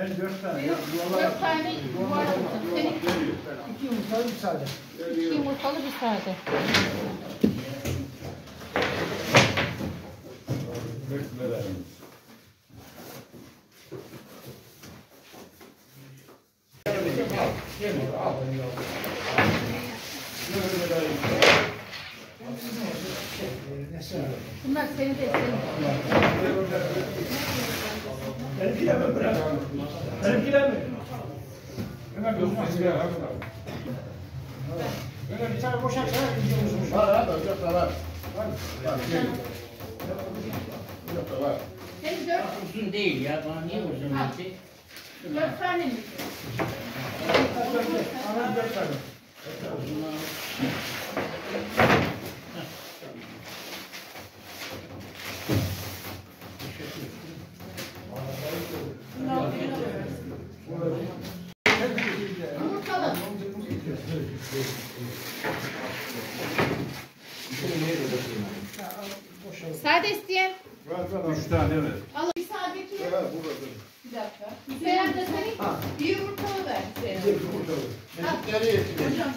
Ben dört tane. Yok, dört tane yuvarlak. İki yumurtalı bir sade. iki yumurtalı bir sade. Bunlar senin de senin. Benimkiler mi bırak? Mi? Hemen bir Böyle bir tane boşak sana gidiyoruz. Var da var. Var. Var. Dört, Uzun değil ya, bana niye uzun Ha. dedi? dört tane mi? Ana dört tane. Sade isteyen. Üç tane ver. Al bir sade iki. Evet, burada. Bir dakika. Hüseyin de senin bir yumurtalı ver. Çocukları yetiştir. Hocam